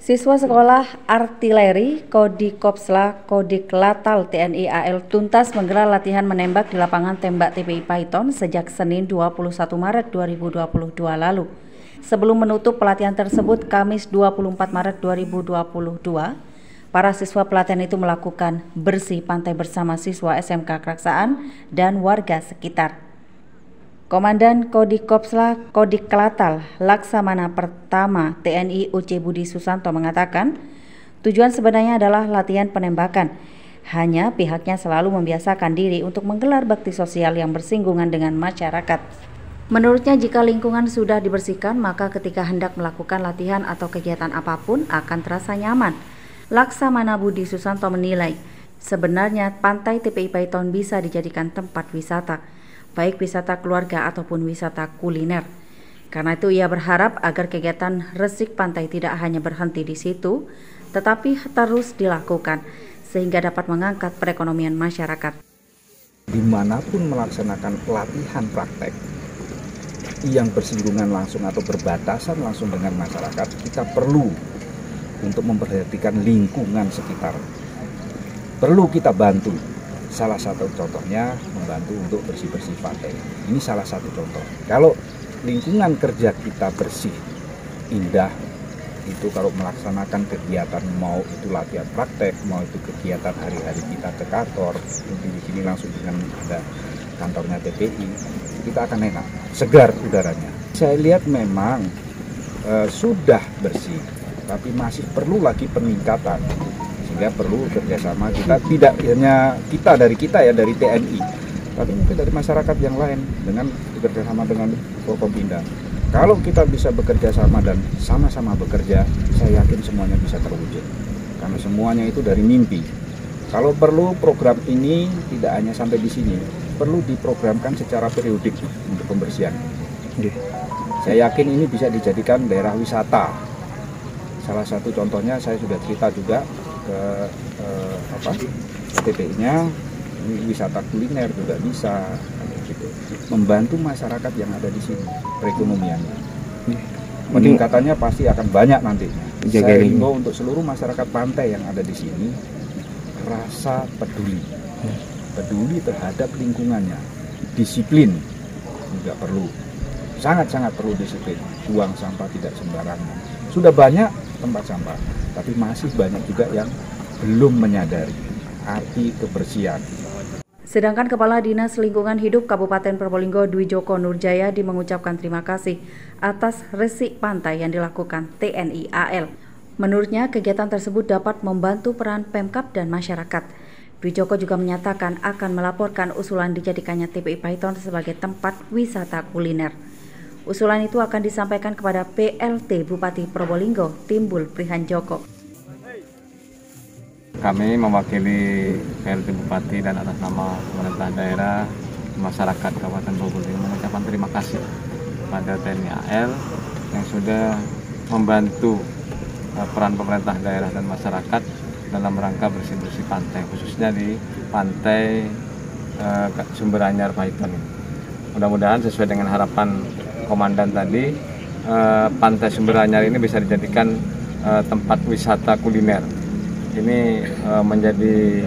Siswa Sekolah Artileri Kodik Kopsla Kodik Latal TNI AL tuntas menggelar latihan menembak di lapangan tembak TPI Python sejak Senin 21 Maret 2022 lalu. Sebelum menutup pelatihan tersebut Kamis 24 Maret 2022, para siswa pelatihan itu melakukan bersih pantai bersama siswa SMK Keraksaan dan warga sekitar. Komandan Kodik Kopsla Kodik Kelatal Laksamana Pertama TNI UC Budi Susanto mengatakan, tujuan sebenarnya adalah latihan penembakan. Hanya pihaknya selalu membiasakan diri untuk menggelar bakti sosial yang bersinggungan dengan masyarakat. Menurutnya jika lingkungan sudah dibersihkan, maka ketika hendak melakukan latihan atau kegiatan apa pun akan terasa nyaman. Laksamana Budi Susanto menilai, sebenarnya pantai TPI Paiton bisa dijadikan tempat wisata baik wisata keluarga ataupun wisata kuliner. Karena itu ia berharap agar kegiatan resik pantai tidak hanya berhenti di situ, tetapi terus dilakukan sehingga dapat mengangkat perekonomian masyarakat. Di mana pun melaksanakan pelatihan praktek yang bersinggungan langsung atau berbatasan langsung dengan masyarakat, kita perlu untuk memperhatikan lingkungan sekitar. Perlu kita bantu salah satu contohnya membantu untuk bersih-bersih pantai. Ini salah satu contoh. Kalau lingkungan kerja kita bersih, indah, itu kalau melaksanakan kegiatan mau itu latihan praktek, mau itu kegiatan hari-hari kita ke kantor, di sini langsung dengan ada kantornya TPI, kita akan enak, segar udaranya. Saya lihat memang e, sudah bersih, tapi masih perlu lagi peningkatan sehingga perlu kerjasama kita tidak hanya kita dari kita ya dari TNI tapi mungkin dari masyarakat yang lain dengan bekerjasama dengan Forkompinda. Kalau kita bisa bekerja sama dan sama-sama bekerja saya yakin semuanya bisa terwujud. Karena semuanya itu dari mimpi. Kalau perlu program ini tidak hanya sampai di sini perlu diprogramkan secara periodik untuk pembersihan. Saya yakin ini bisa dijadikan daerah wisata. Salah satu contohnya saya sudah cerita juga ke eh, apa TPI-nya wisata kuliner juga bisa gitu. Membantu masyarakat yang ada di sini perekonomiannya. Peningkatannya pasti akan banyak nantinya Jaga saya himbau untuk seluruh masyarakat pantai yang ada di sini rasa peduli. Peduli terhadap lingkungannya. Disiplin juga perlu. Sangat-sangat perlu disiplin. Buang sampah tidak sembarangan sudah banyak tempat sampah tapi masih banyak juga yang belum menyadari arti kebersihan. Sedangkan Kepala Dinas Lingkungan Hidup Kabupaten Probolinggo Dwi Joko Nurjaya mengucapkan terima kasih atas resik pantai yang dilakukan TNI AL. Menurutnya kegiatan tersebut dapat membantu peran Pemkap dan masyarakat. Dwi Joko juga menyatakan akan melaporkan usulan dijadikannya TPI Python sebagai tempat wisata kuliner. Usulan itu akan disampaikan kepada PLT Bupati Probolinggo, Timbul Prihan Joko. Kami mewakili PLT Bupati dan atas nama pemerintah daerah, masyarakat Kabupaten Probolinggo mengucapkan terima kasih pada TNI AL yang sudah membantu eh, peran pemerintah daerah dan masyarakat dalam rangka bersih-bersih pantai, khususnya di pantai uh, Sumber Anyar Paiton. Mudah-mudahan sesuai dengan harapan komandan tadi uh, pantai Sumber Anyar ini bisa dijadikan uh, tempat wisata kuliner ini uh, menjadi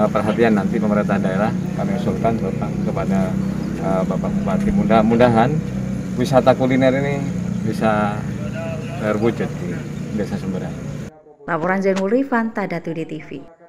uh, perhatian nanti pemerintah daerah kami usulkan kepada uh, Bapak Bupati mudah-mudahan wisata kuliner ini bisa terwujud di Desa Sumber Anyar. Laporan Zainul Rifan, Tadatu TV.